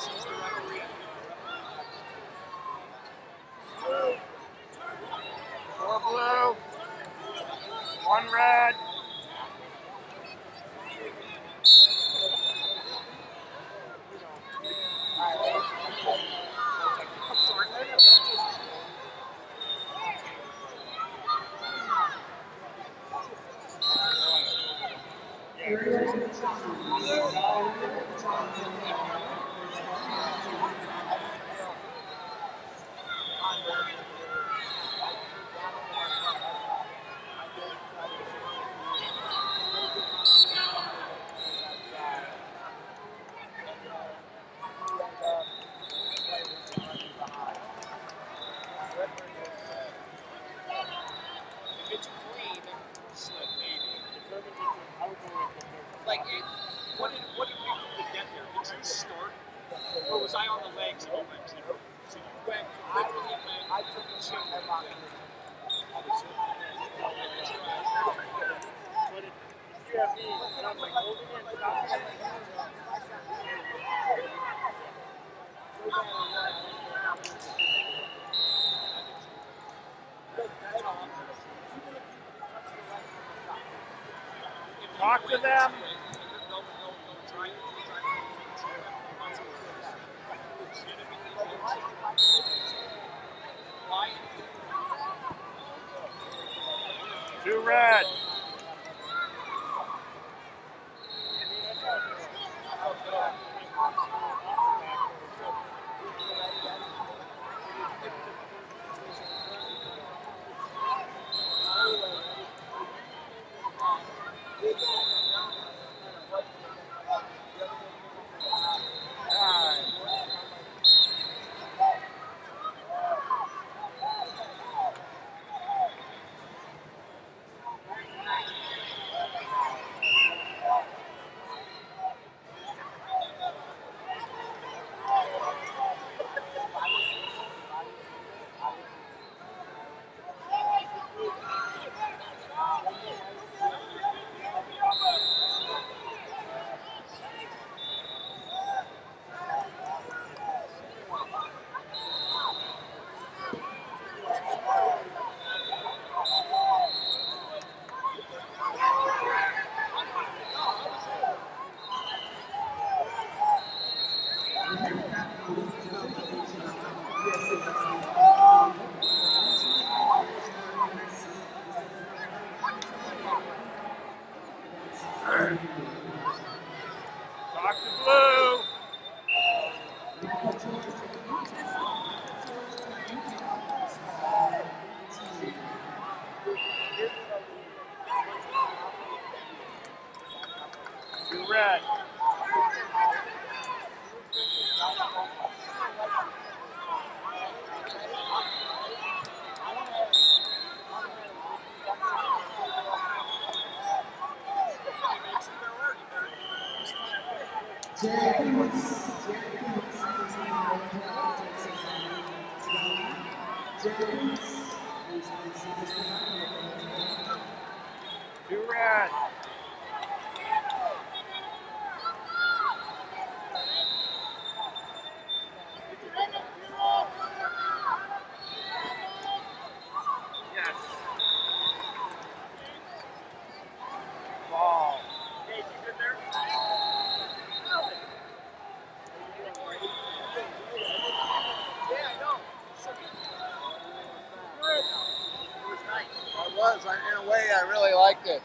Four blue, one red. Thank you. Thank you. Or was I on the legs and you went zero? So you went literally went. I took the shit and I But if you have me, and I'm like holding it, stopping Talk to them. Two red. Talk to Blue. Two red. Two I was. I, in a way, I really liked it.